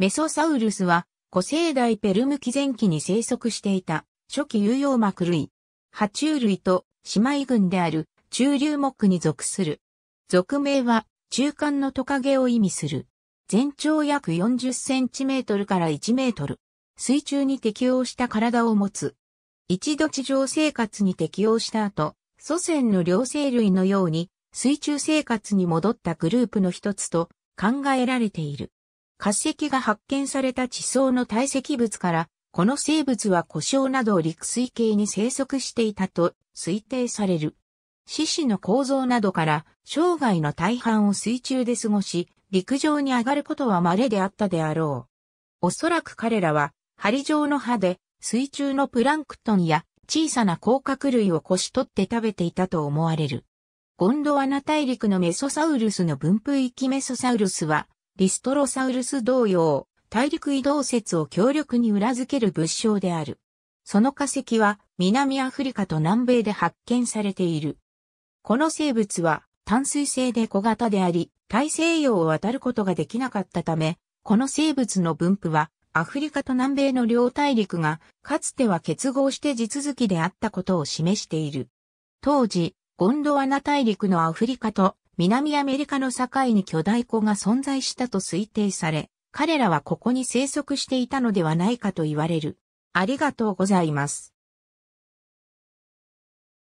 メソサウルスは古生代ペルム紀前期に生息していた初期有用膜類、爬虫類と姉妹群である中流目に属する。属名は中間のトカゲを意味する。全長約40センチメートルから1メートル。水中に適応した体を持つ。一度地上生活に適応した後、祖先の両生類のように水中生活に戻ったグループの一つと考えられている。化石が発見された地層の堆積物から、この生物は故障など陸水系に生息していたと推定される。獅子の構造などから生涯の大半を水中で過ごし、陸上に上がることは稀であったであろう。おそらく彼らは針状の歯で水中のプランクトンや小さな甲殻類を腰取って食べていたと思われる。ゴンドワナ大陸のメソサウルスの分布域メソサウルスは、リストロサウルス同様、大陸移動説を強力に裏付ける物証である。その化石は南アフリカと南米で発見されている。この生物は淡水性で小型であり、大西洋を渡ることができなかったため、この生物の分布はアフリカと南米の両大陸がかつては結合して地続きであったことを示している。当時、ゴンドワナ大陸のアフリカと南アメリカの境に巨大湖が存在したと推定され、彼らはここに生息していたのではないかと言われる。ありがとうございます。